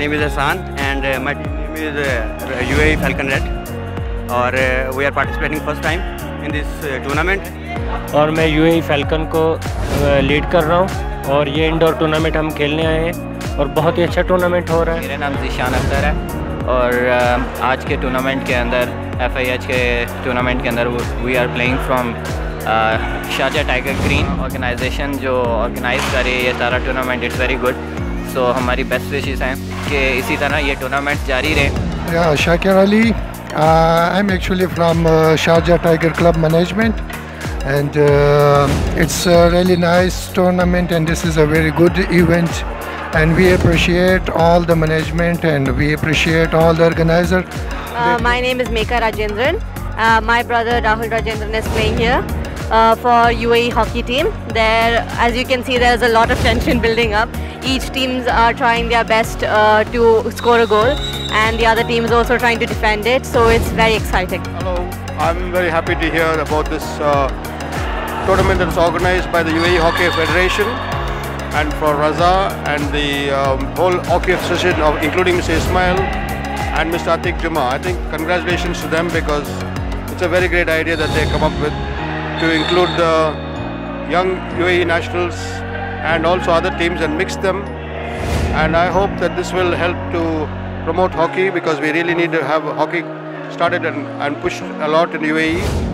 my name is Hassan and uh, my team name is uh, UAE Falcon Red. Or uh, we are participating first time in this uh, tournament. और मैं U A Falcon को lead कर रहा हूँ और ये indoor tournament हम खेलने आए हैं और बहुत ही अच्छा टूर्नामेंट हो रहा है मेरा नाम जीशान अख्तर है और अ, आज के टूर्नामेंट के अंदर एफ़ आई एच के टूर्नामेंट के अंदर we are playing from Shahjahan Tiger Green Organisation जो ऑर्गेनाइज कर रही है ये सारा tournament it's very good सो हमारी बेस्ट विशेज़ हैं कि इसी तरह ये टूर्नामेंट जारी रहे Yeah, Shakir Ali. Uh, I'm actually from uh, Sharjah Tiger Club Management, and uh, it's a really nice tournament, and this is a very good event. And we appreciate all the management, and we appreciate all the organizer. Uh, my name is Meka Rajendran. Uh, my brother Rahul Rajendran is playing here uh, for UAE hockey team. There, as you can see, there's a lot of tension building up. each teams are trying their best uh, to score a goal, and the other team is also trying to defend it. So it's very exciting. Hello, I'm very happy to hear about this uh, tournament that's organized by the UAE Hockey Federation and for Raza and the um, whole hockey association, of, including Mr. Ismail and Mr. Atik Juma. I think congratulations to them because it's a very great idea that they come up with to include the young UAE nationals and also other teams and mix them. And I hope that this will help to promote hockey because we really need to have hockey started and, and pushed a lot in UAE.